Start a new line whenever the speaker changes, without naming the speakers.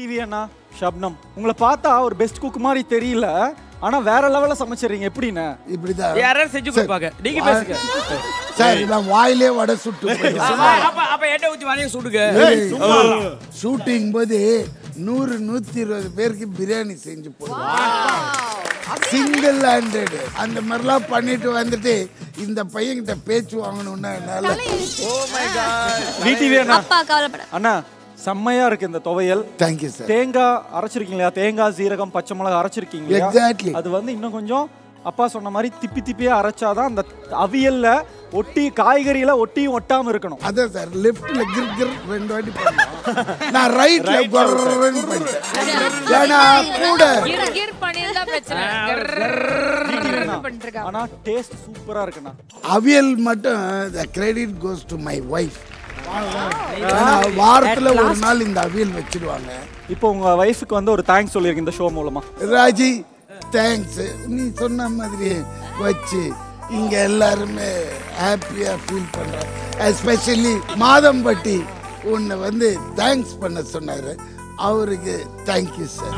TV அண்ணா? ஷப்னம். உங்களை பார்த்தா ஒரு பெஸ்ட் குக் மாதிரி தெரியல. ஆனா வேற லெவல்ல சமைச்சிடுறீங்க. எப்படிண்ணே
இப்படிதான்.
யாராவது செஞ்சு கொடுப்பாங்க? நீங்க பேசுங்க.
சார் நான் வாயிலே வடை சுட்டு.
அப்ப எண்ணெய் ஊத்தி வரைய சுடுங்க.
ஷூட்டிங் போது நூறு நூத்தி இருபது பேருக்கு பிரியாணி செஞ்சு போடுவோம் சிங்கிள் ஹேண்டட் அந்த மாதிரிலாம் பண்ணிட்டு வந்துட்டு இந்த பையன்கிட்ட பேச்சு வாங்கணும்னா என்னால
விடிவி அண்ணா.
அப்பா கவலைப்பட
அண்ணா செம்மையா இருக்கு இந்த துவையல்.
தேங்க்யூ சார்
தேங்காய் அரைச்சிருக்கீங்களா? தேங்காய் சீரகம் பச்சை மிளகாய் அரைச்சிருக்கீங்க
Exactly.
அது வந்து இன்னும் கொஞ்சம் அப்பா சொன்ன மாதிரி திப்பி திப்பியா அரைச்சாதான் அந்த அவியல்ல ஒட்டி காய்கறியில ஒட்டியும் ஒட்டாம இருக்கணும்.
அதான் சார் லெஃப்ட்ல கிர் கிர் ரெண்டு வாட்டி நான் ரைட்ல கொரன்னு பண்ணிட்டேன். ஏன்னா கூட
கீர் கீர் பண்ணியிருந்தா பிரச்சனை.
ஆனா டேஸ்ட் சூப்பரா இருக்குண்ணா.
அவியல் மட்டும் the credit goes to my wife வாரத்துல ஒரு நாள் இந்த அவியல் வச்சிருவாங்க
இப்போ உங்க வைஃபுக்கு வந்து ஒரு தேங்க்ஸ் சொல்லியிருக்கேன் இந்த ஷோ மூலமா.
ராஜி தேங்க்ஸ் நீ சொன்ன மாதிரி வச்சு இங்க எல்லாருமே ஹாப்பியா ஃபீல் பண்றேன் எஸ்பெஷலி மாதம்பட்டி உன்னை வந்து தேங்க்ஸ் பண்ண சொன்னாரு. அவருக்கு தேங்க்யூ சார்